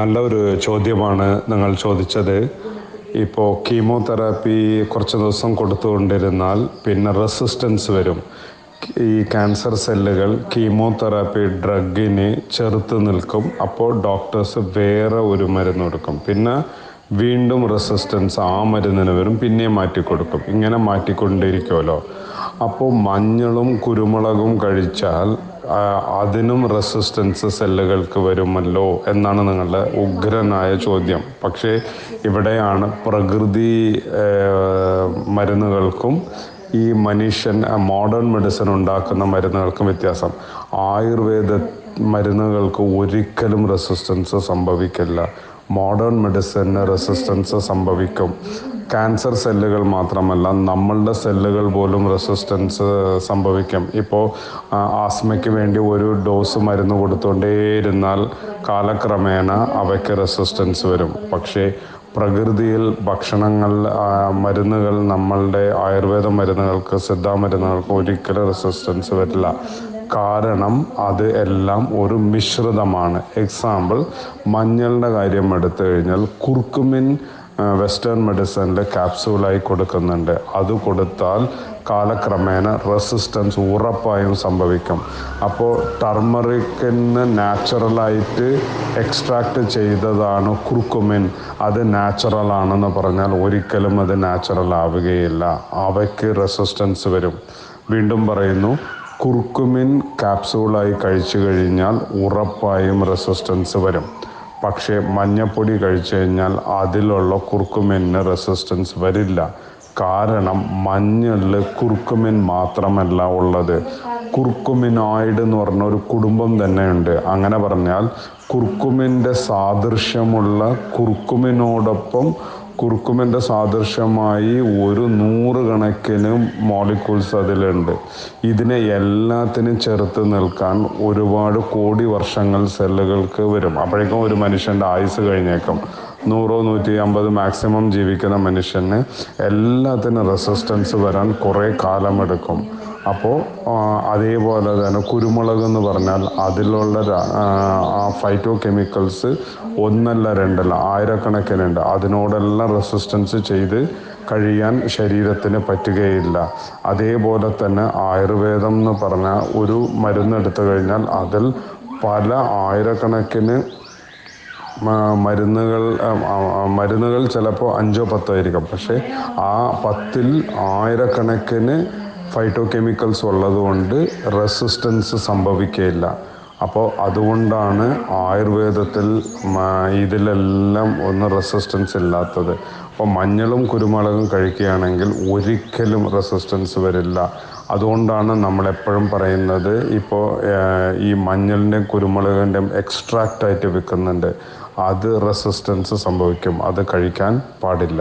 നല്ല ഒരു ചോദ്യമാണ് നിങ്ങൾ ചോദിച്ചത്. ഇപ്പോൾ കീമോതെറാപ്പി കുറച്ച് ദിവസം കൊടുത്തുകൊണ്ടിരുന്നാൽ പിന്നെ റെസിസ്റ്റൻസ് വരും. ഈ ക്യാൻസർ സെല്ലുകൾ കീമോതെറാപ്പി ഡ്രഗിന് ചെറുത്ത് നിൽക്കും. അപ്പോൾ ഡോക്ടേഴ്സ് വേറെ ഒരു മരുന്ന് കൊടുക്കും. പിന്നെ വീണ്ടും റെസിസ്റ്റൻസ് ആ മരുന്നിന് വരും പിന്നെയും മാറ്റിക്കൊടുക്കും. ഇങ്ങനെ മാറ്റിക്കൊണ്ടിരിക്കുമല്ലോ അപ്പോൾ മഞ്ഞളും കുരുമുളകും കഴിച്ചാൽ അതിനും റെസിസ്റ്റൻസ് സെല്ലുകൾക്ക് വരുമല്ലോ എന്നാണ് നിങ്ങളുടെ ഉഗ്രനായ ചോദ്യം. പക്ഷേ ഇവിടെയാണ് പ്രകൃതി മരുന്നുകൾക്കും ഈ മനുഷ്യൻ മോഡേൺ മെഡിസിൻ ഉണ്ടാക്കുന്ന മരുന്നുകൾക്കും വ്യത്യാസം. ആയുർവേദ മരുന്നുകൾക്ക് ഒരിക്കലും റെസിസ്റ്റൻസ് സംഭവിക്കില്ല. മോഡേൺ മെഡിസിന് റെസിസ്റ്റൻസ് സംഭവിക്കും. ക്യാൻസർ സെല്ലുകൾ മാത്രമല്ല നമ്മളുടെ സെല്ലുകൾ പോലും റെസിസ്റ്റൻസ് സംഭവിക്കും. ഇപ്പോൾ ആസ്മയ്ക്ക് വേണ്ടി ഒരു ഡോസ് മരുന്ന് കൊടുത്തുകൊണ്ടേയിരുന്നാൽ കാലക്രമേണ അവയ്ക്ക് റെസിസ്റ്റൻസ് വരും. പക്ഷേ പ്രകൃതിയിൽ ഭക്ഷണങ്ങൾ മരുന്നുകൾ നമ്മളുടെ ആയുർവേദ മരുന്നുകൾക്ക് സിദ്ധ മരുന്നുകൾക്ക് ഒരിക്കലും റെസിസ്റ്റൻസ് വരില്ല. കാരണം അത് എല്ലാം ഒരു മിശ്രിതമാണ്. എക്സാമ്പിൾ മഞ്ഞളുടെ കാര്യം എടുത്തു കഴിഞ്ഞാൽ കുർക്കുമിൻ വെസ്റ്റേൺ മെഡിസിനിൽ ക്യാപ്സൂളായി കൊടുക്കുന്നുണ്ട്. അത് കൊടുത്താൽ കാലക്രമേണ റെസിസ്റ്റൻസ് ഉറപ്പായും സംഭവിക്കും. അപ്പോൾ ടർമറിക്കിന് നാച്ചുറലായിട്ട് എക്സ്ട്രാക്ട് ചെയ്തതാണ് കുർക്കുമിൻ. അത് നാച്ചുറൽ ആണെന്ന് പറഞ്ഞാൽ ഒരിക്കലും അത് നാച്ചുറൽ ആവുകയില്ല. അവയ്ക്ക് റെസിസ്റ്റൻസ് വരും. വീണ്ടും പറയുന്നു കുർക്കുമിൻ ക്യാപ്സൂളായി കഴിച്ചു കഴിഞ്ഞാൽ ഉറപ്പായും റെസിസ്റ്റൻസ് വരും. പക്ഷേ മഞ്ഞപ്പൊടി കഴിച്ചു കഴിഞ്ഞാൽ അതിലുള്ള കുർക്കുമിന് റെസിസ്റ്റൻസ് വരില്ല. കാരണം മഞ്ഞളിൽ കുർക്കുമിൻ മാത്രമല്ല ഉള്ളത്. കുർക്കുമിനോയിഡ് എന്ന് പറഞ്ഞ ഒരു കുടുംബം തന്നെയുണ്ട്. അങ്ങനെ പറഞ്ഞാൽ കുർക്കുമിന്റെ സാദൃശ്യമുള്ള കുർക്കുമിനോടൊപ്പം കുർക്കുമിന്റെ സാദൃശ്യമായി ഒരു നൂറ് കണക്കിന് മോളിക്യൂൾസ് അതിലുണ്ട്. ഇതിനെ എല്ലാത്തിനും ചെറുത്ത് നിൽക്കാൻ ഒരുപാട് കോടി വർഷങ്ങൾ സെല്ലുകൾക്ക് വരും. അപ്പോഴേക്കും ഒരു മനുഷ്യന്റെ ആയുസ് കഴിഞ്ഞേക്കും. നൂറോ നൂറ്റി അമ്പത് മാക്സിമം ജീവിക്കുന്ന മനുഷ്യന് എല്ലാത്തിനും റെസിസ്റ്റൻസ് വരാൻ കുറേ കാലമെടുക്കും. അപ്പോൾ അതേപോലെ തന്നെ കുരുമുളക് എന്ന് പറഞ്ഞാൽ അതിലുള്ള ആ, ഫൈറ്റോ കെമിക്കൽസ് ഒന്നല്ല രണ്ടല്ല ആയിരക്കണക്കിനുണ്ട് അതിനോടെല്ലാം റെസിസ്റ്റൻസ് ചെയ്ത് കഴിയാൻ ശരീരത്തിന് പറ്റുകയില്ല. അതേപോലെ തന്നെ ആയുർവേദം എന്ന് പറഞ്ഞാൽ ഒരു മരുന്ന് എടുത്തു കഴിഞ്ഞാൽ അതിൽ പല ആയിരക്കണക്കിന് മരുന്നുകൾ മരുന്നുകൾ ചിലപ്പോൾ അഞ്ചോ പത്തോ ആയിരിക്കും. പക്ഷേ ആ പത്തിൽ ആയിരക്കണക്കിന് ഫൈറ്റോ കെമിക്കൽസ് ഉള്ളതുകൊണ്ട് റെസിസ്റ്റൻസ് സംഭവിക്കുകയില്ല അപ്പോൾ അതുകൊണ്ടാണ് ആയുർവേദത്തിൽ ഇതിലെല്ലാം ഒന്ന് റെസിസ്റ്റൻസ് ഇല്ലാത്തത്. അപ്പോൾ മഞ്ഞളും കുരുമുളകും കഴിക്കുകയാണെങ്കിൽ ഒരിക്കലും റെസിസ്റ്റൻസ് വരില്ല. അതുകൊണ്ടാണ് നമ്മൾ എപ്പോഴും പറയുന്നത് ഇപ്പോൾ ഈ മഞ്ഞളിന്റെയും കുരുമുളകിന്റെയും എക്സ്ട്രാക്റ്റായിട്ട് വിൽക്കുന്നുണ്ട്. അത് റെസിസ്റ്റൻസ് സംഭവിക്കും. അത് കഴിക്കാൻ പാടില്ല.